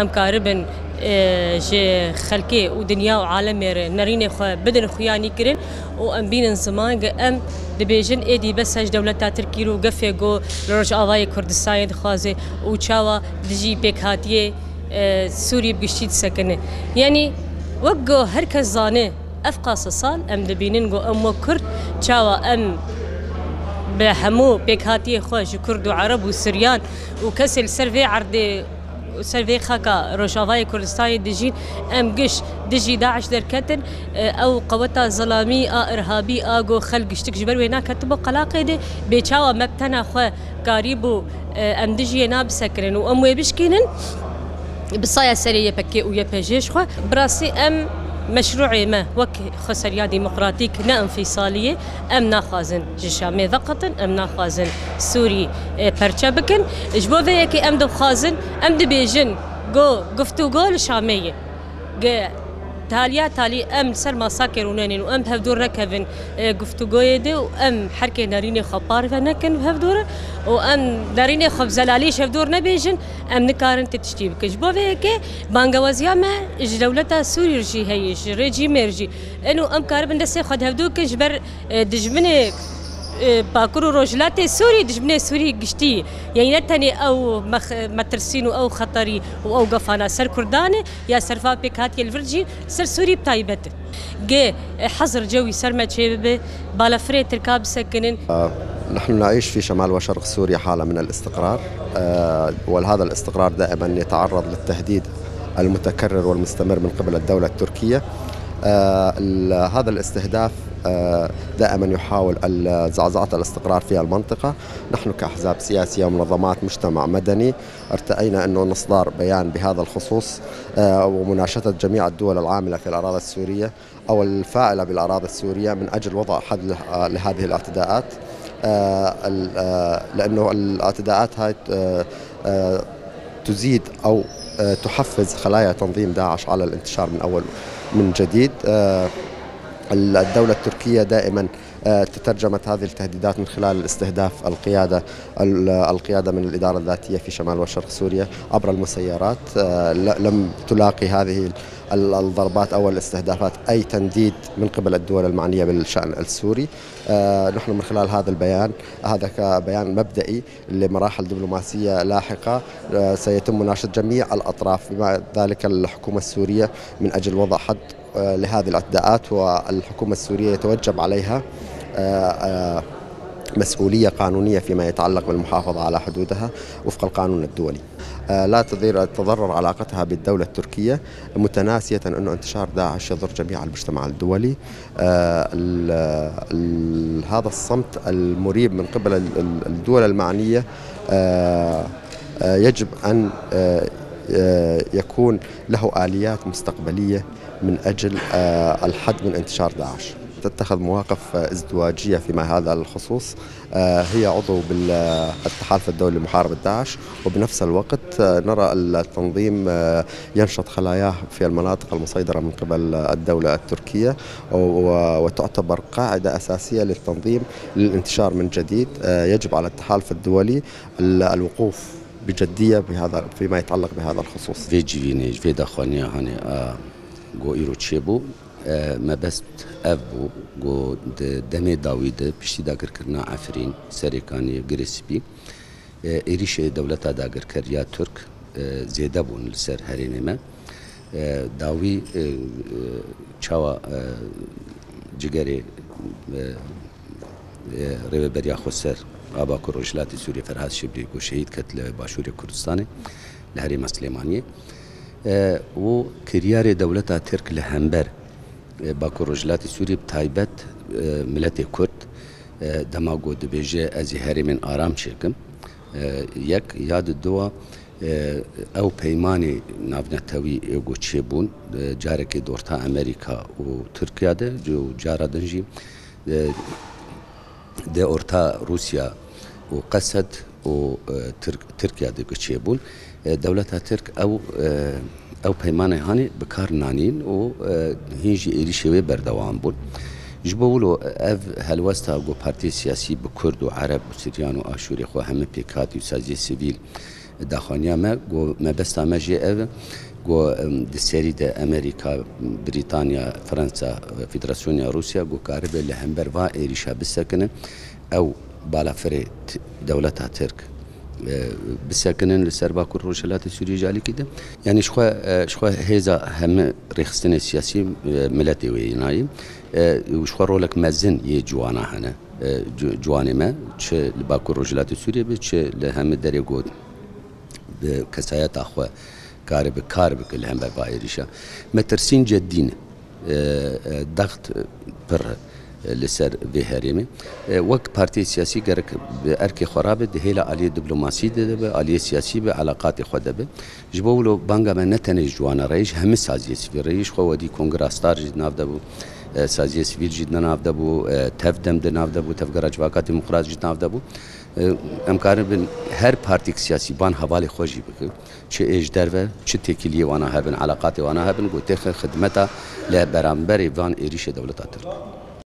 أم کاربن جه خلکه و دنیا و عالم نرین خو بدن خویانی کرن و ام بین زمان أم دبیجن ایدی بس هج دولت ترکی رو گفه گو لرج آوای کردستان دخوازه و چاوا دجی هاتیه سوریه بگشتید سکنه یعنی وقو هر کس زانه أفقاس صال أم دبینن گو أم کرد چاوا أم بهمو بيك هاتي خوش كرد وعرب وسريان وكسل سرفي عرض سرفي خاكا روشافاي كردستان دجين ام قش دجي داعش دركتن أو قوتا ظلامي ا ارهابي اغو خلق اشتك جبر وينا كتبو قلاقي دي بيچاوا مبتنا خو قريبو ام دجي ناب سكرن وام ويبشكينن بصايا سرية بكي ويا بجيش خو براسي ام مشروعي ما وك خسريا ديمقراطيك نا انفصالية أم ناخازن جشامي ذقطن أم ناخازن سوري برشبكن جبو ذيكي أم دب خازن أم دبيجن جو قفتو قول شامية تاليا تالي أم سر ما ساكر ونين وأم بهفدور نكفن گفتگوی ده و ام حرکه نارینه خبار و نکن بهفدور و أم نارینه خب زلالی شفدور نبیجن أم نکارن تتشتی بکش. بو که بانگوازیا ما دولتا سوری رجی هیش رجی مرجی انو ام کاربن دسته خود هفدو کش بر دجمنه باكرو روجلات سوري دجمني سوري قشتي. يعني نتني أو مخ مترسين أو خطري أو قفانا. سر كرداني يا سرفا بيكات الفرجي سر سوري بتايبت. جي حظر جوي سر ما تشيب بالافري تركاب سكنن. آه نحن نعيش في شمال وشرق سوريا حالة من الاستقرار. آه وهذا الاستقرار دائما يتعرض للتهديد المتكرر والمستمر من قبل الدولة التركية. آه هذا الاستهداف دائما يحاول زعزعة الاستقرار في المنطقة. نحن كأحزاب سياسية ومنظمات مجتمع مدني ارتأينا أنه نصدر بيان بهذا الخصوص آه ومناشدة جميع الدول العاملة في الأراضي السورية أو الفاعلة بالأراضي السورية من أجل وضع حد لهذه الاعتداءات. لأنه الاعتداءات هاي تزيد أو تحفز خلايا تنظيم داعش على الانتشار من أول من جديد. الدولة التركية دائما تترجمت هذه التهديدات من خلال الاستهداف القيادة القيادة من الإدارة الذاتية في شمال وشرق سوريا عبر المسيرات لم تلاقي هذه الضربات أو الاستهدافات أي تنديد من قبل الدول المعنية بالشأن السوري. نحن من خلال هذا البيان هذا كبيان مبدئي لمراحل دبلوماسية لاحقة سيتم مناشده جميع الأطراف بما ذلك الحكومة السورية من أجل وضع حد لهذه الاعتداءات والحكومة السورية يتوجب عليها مسؤولية قانونية فيما يتعلق بالمحافظة على حدودها وفق القانون الدولي. لا تضرر علاقتها بالدولة التركية متناسية أنه انتشار داعش يضر جميع المجتمع الدولي. هذا الصمت المريب من قبل الدول المعنية يجب أن يكون له آليات مستقبلية من أجل الحد من انتشار داعش. تتخذ مواقف ازدواجية فيما هذا الخصوص. هي عضو بالتحالف الدولي لمحاربة داعش وبنفس الوقت نرى التنظيم ينشط خلاياه في المناطق المسيطرة من قبل الدولة التركية وتعتبر قاعدة أساسية للتنظيم للانتشار من جديد. يجب على التحالف الدولي الوقوف بجدية بهذا فيما يتعلق بهذا الخصوص. في جيفيني في دخلني هاني گو ایرو چه بو ما بس اف بو گو دمه داوید پشتی داگر کرنا عفرین سریکانی گریسپی ایریش دولتا داگر کر یا ترک زیده بون لسر هرینه ما داوی چاوا جگری ریوبریا خسر آبا کروجلاتی سوریه فرهاد شبلی گو باکو رجلات سوری تایبەت ملەتی کورد دەماگۆ دبێژێ ئەزی هەرێمێن ئارام شێکم یەک یاد دووە ئەو پەیمانی ناونەتەوی ئێگو چێ بوون جارێکی دۆرتا ئەمریکا و تورکیادە جارە دەنجی دێ ئۆرتا رووسیا و قەسەد و تورکیا دەگو چێ بوون دەولەتە ترک ئەو دنجی ده اورتا روسیا و قصد و ترکیه ده چی بون دولتا ترک او او پیمانه هانی بکار نانین و هیچ ایریشوی بردوام بود جبولو اف هلوستا گو پارتی سیاسی به کرد و عرب و سریان و آشوری خو همه پیکاتی و سازی سیویل داخانیا ما گو ما بستا ما جی او گو د سری د امریکا بریتانیا فرانسا فدراسیونیا روسیا گو کارب له همبر وا ایریشا بسکنه او بالافر دولت ترک بسکنن لسر باکور روشلات سوریه جالی کده یعنی شخوا شخوا هیزا هم رخصتن سیاسی ملتی وینایی وشخوا رولك مزن یه جوانا هنه جوانی ما چه باکور روشلات سوریه به چه لهم دری گود به کسایت اخوا کار به کار بکل هم بر بایریشا مترسین جدین ضغط پر لسر به هریمه وک پارتی سیاسی گرک به ارک خراب ده هیلا علی دیپلماسی ده به علی سیاسی به علاقات خود به جبولو بانگا من نتنه جوانا رئیس همه سازی سفیر رئیس خو ودی کنگراستار جد ناف ده بو سازی سفیر جد ناف ده بو تفدم ده ناف ده بو تفگر جواکات مخراج جد ناف ده بو امکان بن هر پارتی سیاسی بان حوالی خوشی بکن چه ایج در و چه تکیلی وانا هبن علاقات وانا هبن گو تخ خدمتا لبرانبر وان ایریش دولت ترک